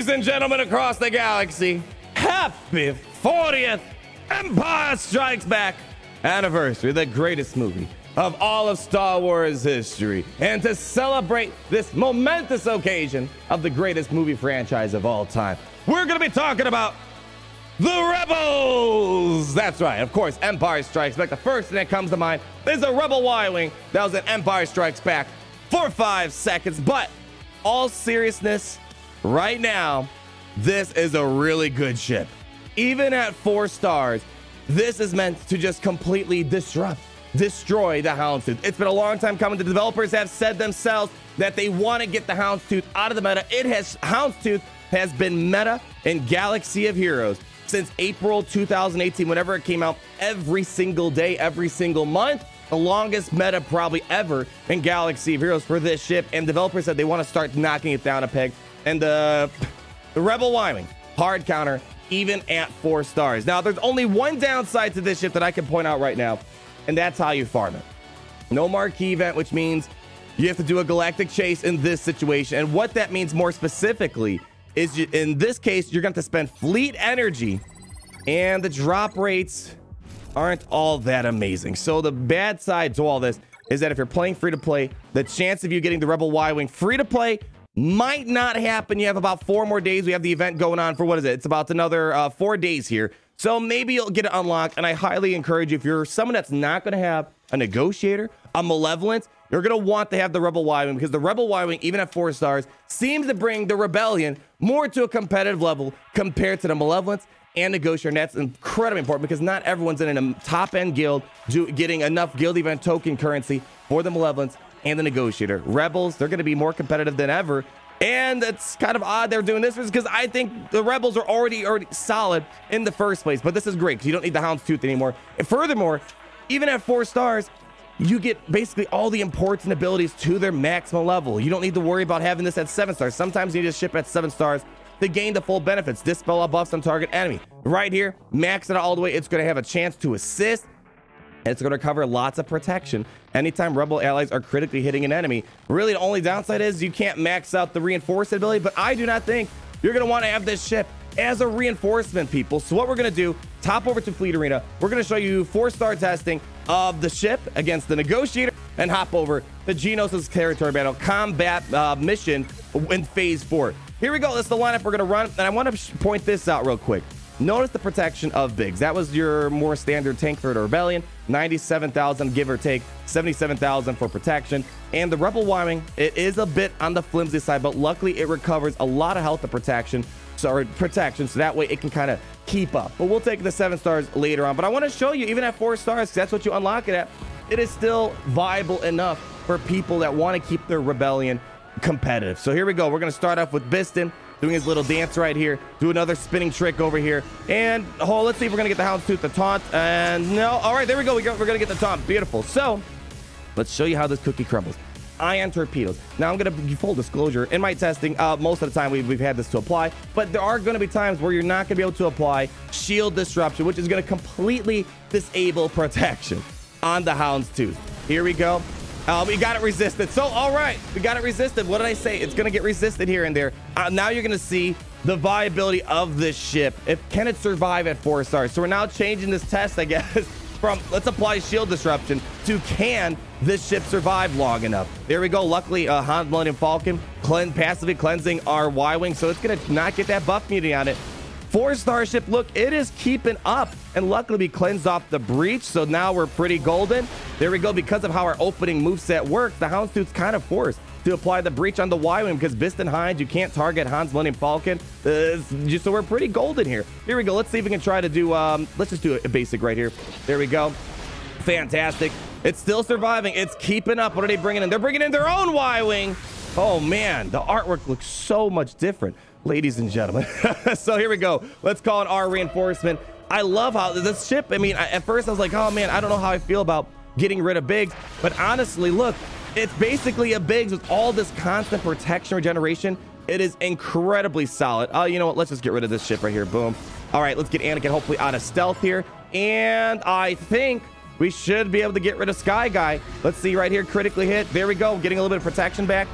Ladies and gentlemen across the galaxy, happy 40th Empire Strikes Back anniversary, the greatest movie of all of Star Wars history. And to celebrate this momentous occasion of the greatest movie franchise of all time, we're going to be talking about the Rebels! That's right, of course, Empire Strikes Back. The first thing that comes to mind is a Rebel Y Wing that was an Empire Strikes Back for five seconds. But all seriousness, right now, this is a really good ship. Even at four stars, this is meant to just completely disrupt, destroy the Hound's Tooth. It's been a long time coming. The developers have said themselves that they want to get the Hound's Tooth out of the meta. It has Hound's Tooth has been meta in Galaxy of Heroes since April 2018, whenever it came out, every single day, every single month. The longest meta probably ever in Galaxy of Heroes for this ship. And developers said they want to start knocking it down a peg. And the, the Rebel Y-Wing, hard counter, even at four stars. Now, there's only one downside to this ship that I can point out right now, and that's how you farm it. No marquee event, which means you have to do a galactic chase in this situation. And what that means more specifically is you, in this case, you're going to to spend fleet energy and the drop rates aren't all that amazing. So the bad side to all this is that if you're playing free to play, the chance of you getting the Rebel Y-Wing free to play might not happen. You have about four more days. We have the event going on for what is it? It's about another uh, four days here. So maybe you'll get it unlocked. And I highly encourage you, if you're someone that's not going to have a negotiator, a malevolence, you're going to want to have the Rebel Y-Wing because the Rebel Y-Wing, even at four stars, seems to bring the Rebellion more to a competitive level compared to the Malevolence and Negotiator. And that's incredibly important because not everyone's in a top end guild do, getting enough guild event token currency for the Malevolence and the Negotiator. Rebels, they're going to be more competitive than ever. And it's kind of odd they're doing this because I think the Rebels are already already solid in the first place. But this is great because you don't need the Hound's Tooth anymore. And furthermore, even at four stars, you get basically all the important abilities to their maximum level. You don't need to worry about having this at seven stars. Sometimes you just ship at seven stars to gain the full benefits. Dispel all buffs on target enemy. Right here, max it all the way. It's going to have a chance to assist. It's going to cover lots of protection anytime rebel allies are critically hitting an enemy. Really, the only downside is you can't max out the reinforced ability, but I do not think you're going to want to have this ship as a reinforcement, people. So what we're going to do, top over to Fleet Arena. We're going to show you four-star testing of the ship against the Negotiator and hop over to Geonosis Territory Battle Combat uh, Mission in Phase 4. Here we go. That's the lineup we're going to run. And I want to point this out real quick. Notice the protection of Biggs. That was your more standard tank for the Rebellion. 97,000 give or take, 77,000 for protection. And the Rebel Y-Wing, it is a bit on the flimsy side, but luckily it recovers a lot of health and protection. So, protection, so that way it can kind of keep up. But we'll take the seven stars later on. But I want to show you, even at four stars, that's what you unlock it at. It is still viable enough for people that want to keep their Rebellion competitive. So here we go. We're going to start off with Bistan doing his little dance right here. Do another spinning trick over here. And, oh, let's see if we're going to get the Hound's Tooth, the taunt. And no. All right, there we go. We go we're going to get the taunt. Beautiful. So let's show you how this cookie crumbles. Ion torpedoes. Now I'm going to full disclosure in my testing. Uh, most of the time we've, we've had this to apply, but there are going to be times where you're not going to be able to apply shield disruption, which is going to completely disable protection on the Hound's Tooth. Here we go. Uh, we got it resisted. So, all right, we got it resisted. What did I say? It's going to get resisted here and there. Uh, now you're going to see the viability of this ship. If Can it survive at four stars? So we're now changing this test, I guess, from let's apply shield disruption to can this ship survive long enough? There we go. Luckily, uh, Han Millennium Falcon clean, passively cleansing our Y-Wing, so it's going to not get that buff immunity on it. Four starship, look, it is keeping up. And luckily, we cleansed off the breach, so now we're pretty golden. There we go. Because of how our opening moveset works, the Hound's Tooth's kind of forced to apply the breach on the Y-Wing because Bistan Hines, you can't target Han's Millennium Falcon. Uh, just, so we're pretty golden here. Here we go. Let's see if we can try to do, um, let's just do a basic right here. There we go. Fantastic. It's still surviving. It's keeping up. What are they bringing in? They're bringing in their own Y-Wing. Oh, man. The artwork looks so much different ladies and gentlemen. so here we go. Let's call it our reinforcement. I love how this ship, I mean, at first I was like, oh man, I don't know how I feel about getting rid of Biggs. But honestly, look, it's basically a Biggs with all this constant protection regeneration. It is incredibly solid. Oh, you know what? Let's just get rid of this ship right here. Boom. All right, let's get Anakin hopefully out of stealth here. And I think we should be able to get rid of Sky Guy. Let's see right here, critically hit. There we go, getting a little bit of protection back.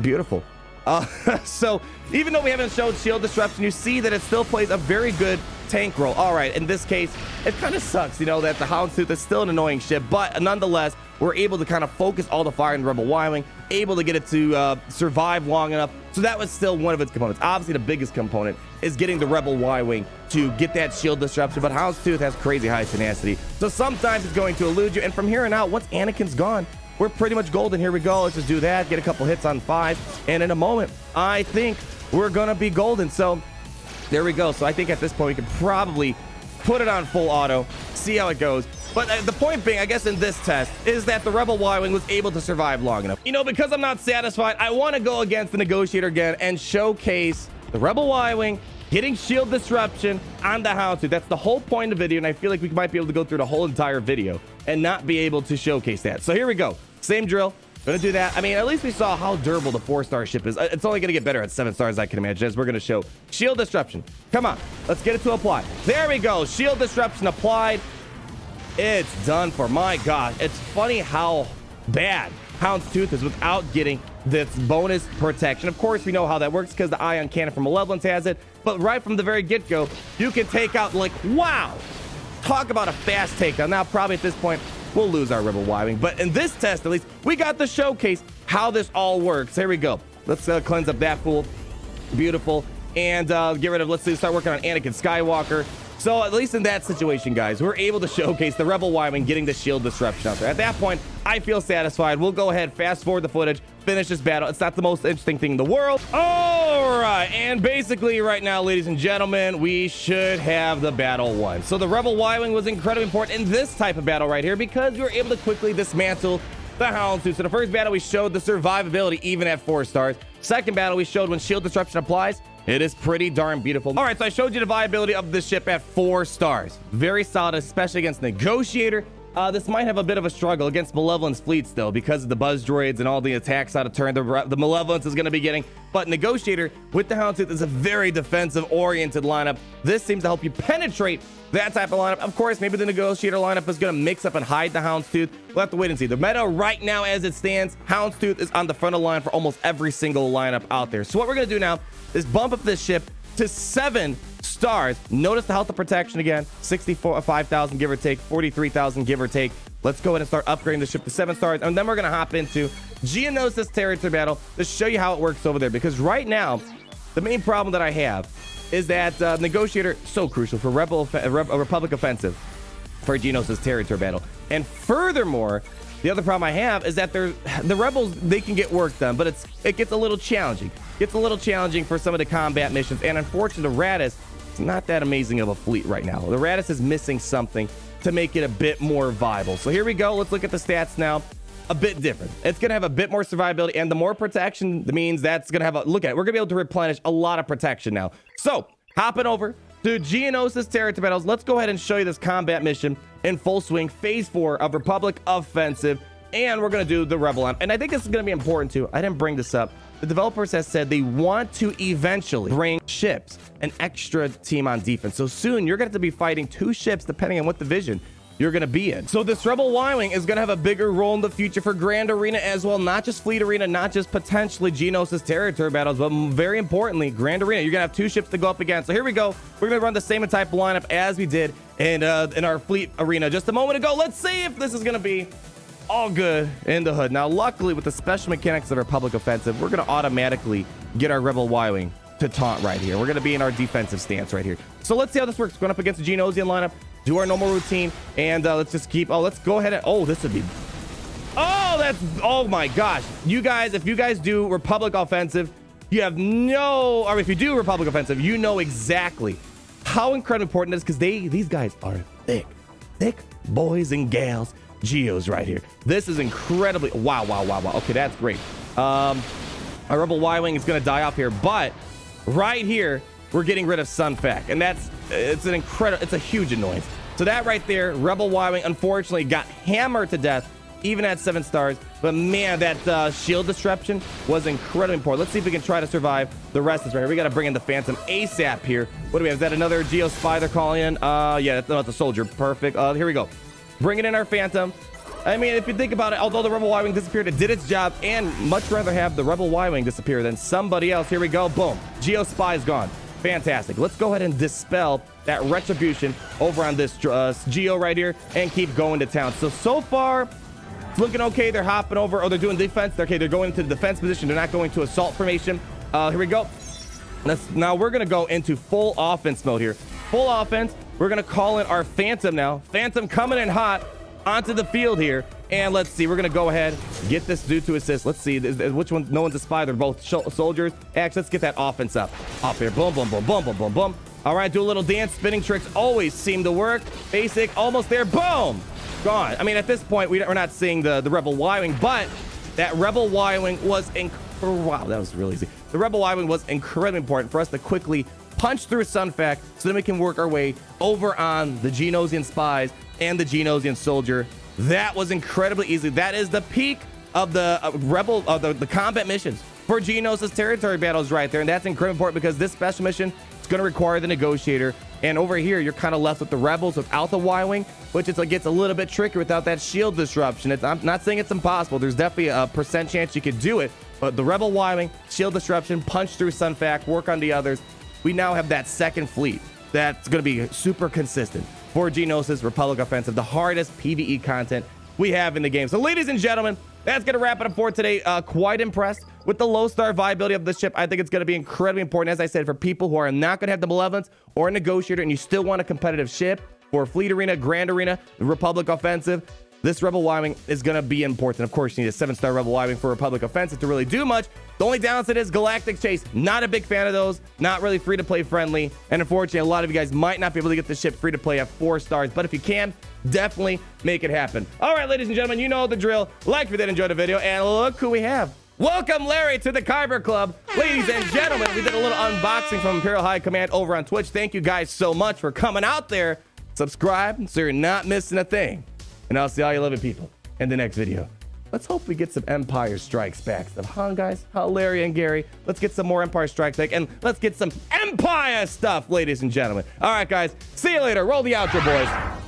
Beautiful. Uh, so even though we haven't showed shield disruption, you see that it still plays a very good tank role. All right, in this case, it kind of sucks, you know, that the Hound's Tooth is still an annoying ship, but nonetheless, we're able to kind of focus all the fire in the Rebel Y-Wing, able to get it to uh, survive long enough. So that was still one of its components. Obviously, the biggest component is getting the Rebel Y-Wing to get that shield disruption, but Hound's Tooth has crazy high tenacity. So sometimes it's going to elude you, and from here on out, once Anakin's gone, we're pretty much golden. Here we go. Let's just do that, get a couple hits on five, and in a moment, I think we're going to be golden. So there we go. So I think at this point, we can probably put it on full auto, see how it goes. But uh, the point being, I guess, in this test is that the Rebel Y-Wing was able to survive long enough. You know, because I'm not satisfied, I want to go against the Negotiator again and showcase the Rebel Y-Wing getting shield disruption on the Hound's Tooth. That's the whole point of the video, and I feel like we might be able to go through the whole entire video and not be able to showcase that. So here we go. Same drill. Gonna do that. I mean, at least we saw how durable the four-star ship is. Uh, it's only gonna get better at seven stars, I can imagine, as we're gonna show shield disruption. Come on, let's get it to apply. There we go. Shield disruption applied. It's done for. My God, it's funny how bad Hound's Tooth is without getting this bonus protection. Of course, we know how that works because the ion cannon from Malevolence has it. But right from the very get-go, you can take out like, wow, talk about a fast takedown. Now, probably at this point, we'll lose our Rebel Y-Wing. But in this test, at least, we got to showcase how this all works. Here we go. Let's uh, cleanse up that fool. Beautiful. And uh, get rid of, let's start working on Anakin Skywalker. So at least in that situation, guys, we're able to showcase the Rebel Y-Wing getting the shield disruption out there. At that point, I feel satisfied. We'll go ahead, fast forward the footage, finish this battle. It's not the most interesting thing in the world. All right, and basically right now, ladies and gentlemen, we should have the battle won. So the Rebel Y-Wing was incredibly important in this type of battle right here because we were able to quickly dismantle the Hound's Tooth. So the first battle, we showed the survivability even at four stars. Second battle, we showed when shield disruption applies, it is pretty darn beautiful. All right, so I showed you the viability of this ship at four stars. Very solid, especially against Negotiator. Uh, this might have a bit of a struggle against Malevolence fleets, though, because of the Buzz droids and all the attacks out of turn the, the Malevolence is going to be getting. But Negotiator with the Hound's Tooth is a very defensive-oriented lineup. This seems to help you penetrate that type of lineup. Of course, maybe the Negotiator lineup is going to mix up and hide the Hound's Tooth. We'll have to wait and see. The meta right now as it stands, Hound's Tooth is on the front of the line for almost every single lineup out there. So what we're going to do now is bump up this ship to seven stars. Notice the health of protection again 64, 5,000 give or take, 43,000 give or take. Let's go ahead and start upgrading the ship to seven stars. And then we're going to hop into Geonosis Territory Battle to show you how it works over there. Because right now, the main problem that I have is that uh, Negotiator so crucial for Rebel a Republic offensive for Geonosis Territory Battle. And furthermore, the other problem I have is that the rebels they can get work done, but it's it gets a little challenging. Gets a little challenging for some of the combat missions, and unfortunately, the Raddus is not that amazing of a fleet right now. The Raddus is missing something to make it a bit more viable. So here we go. Let's look at the stats now. A bit different. It's going to have a bit more survivability, and the more protection means that's going to have a look at it. We're going to be able to replenish a lot of protection now. So hopping over to Geonosis Territory Battles, let's go ahead and show you this combat mission in full swing. Phase four of Republic Offensive, and we're going to do the Lamp. And I think this is going to be important too. I didn't bring this up the developers have said they want to eventually bring ships, an extra team on defense. So soon you're going to have to be fighting two ships depending on what division you're going to be in. So this Rebel Y-Wing is going to have a bigger role in the future for Grand Arena as well. Not just Fleet Arena, not just potentially Geonosis territory battles, but very importantly, Grand Arena. You're going to have two ships to go up against. So here we go. We're going to run the same type lineup as we did in, uh, in our Fleet Arena just a moment ago. Let's see if this is going to be all good in the hood. Now, luckily, with the special mechanics of our Republic Offensive, we're going to automatically get our Rebel Y-Wing to taunt right here. We're going to be in our defensive stance right here. So let's see how this works. Going up against the Geonosian lineup, do our normal routine, and uh, let's just keep... Oh, let's go ahead and... Oh, this would be... Oh, that's... Oh, my gosh. You guys, if you guys do Republic Offensive, you have no... Or if you do Republic Offensive, you know exactly how incredibly important it is because they these guys are thick. Thick boys and gals Geos right here. This is incredibly... Wow, wow, wow, wow. Okay, that's great. Um, our Rebel Y-Wing is going to die off here, but right here, we're getting rid of Sun Fac, and that's... It's an incredible... It's a huge annoyance. So that right there, Rebel Y-Wing, unfortunately, got hammered to death, even at seven stars. But man, that uh, shield disruption was incredibly important. Let's see if we can try to survive the rest of this right here. We got to bring in the Phantom ASAP here. What do we have? Is that another Geo Spy they're calling in? Uh, yeah, that's not the soldier. Perfect. Uh, here we go. Bringing in our Phantom. I mean, if you think about it, although the Rebel Y-Wing disappeared, it did its job, and much rather have the Rebel Y-Wing disappear than somebody else. Here we go. Boom. Geo Spy is gone. Fantastic. Let's go ahead and dispel that retribution over on this uh, Geo right here and keep going to town. So, so far, it's looking okay. They're hopping over, or they're doing defense. Okay, they're going into the defense position. They're not going to assault formation. Uh, here we go. Let's, now we're going to go into full offense mode here. Full offense. We're going to call in our Phantom now. Phantom coming in hot onto the field here. And let's see, we're going to go ahead, get this dude to assist. Let's see, which one? No one's a spy. They're both soldiers. Actually, let's get that offense up. Up here. Boom, boom, boom, boom, boom, boom, boom. All right, do a little dance. Spinning tricks always seem to work. Basic, almost there. Boom. Gone. I mean, at this point, we are not seeing the, the Rebel Y-Wing, but that Rebel Y-Wing was incredible. Wow, that was really easy. The Rebel Y-Wing was incredibly important for us to quickly punch through Sun Fac so then we can work our way over on the Geonosian spies and the Geonosian soldier. That was incredibly easy. That is the peak of the uh, rebel of the, the combat missions for Geonosis territory battles right there. And that's incredibly important because this special mission is going to require the negotiator. And over here, you're kind of left with the rebels without the Y-Wing, which is, it gets a little bit tricky without that shield disruption. It's, I'm not saying it's impossible. There's definitely a percent chance you could do it. But the rebel Y-Wing, shield disruption, punch through Sun Fac, work on the others. We now have that second fleet that's going to be super consistent for Geonosis Republic Offensive, the hardest PvE content we have in the game. So, ladies and gentlemen, that's going to wrap it up for today. Uh, quite impressed with the low star viability of this ship. I think it's going to be incredibly important, as I said, for people who are not going to have the Malevolence or Negotiator and you still want a competitive ship for Fleet Arena, Grand Arena, Republic Offensive. This Rebel Y-Wing is going to be important. Of course, you need a seven-star Rebel Y-Wing for Republic Offensive to really do much. The only downside is Galactic Chase. Not a big fan of those. Not really free-to-play friendly. And unfortunately, a lot of you guys might not be able to get the ship free-to-play at four stars. But if you can, definitely make it happen. All right, ladies and gentlemen, you know the drill. Like if you did enjoy the video. And look who we have. Welcome, Larry, to the Kyber Club. Ladies and gentlemen, we did a little unboxing from Imperial High Command over on Twitch. Thank you guys so much for coming out there. Subscribe so you're not missing a thing. And I'll see all you loving people in the next video. Let's hope we get some Empire Strikes Back stuff, huh, guys? How Larry and Gary? Let's get some more Empire Strikes Back, and let's get some Empire stuff, ladies and gentlemen. All right, guys. See you later. Roll the outro, boys.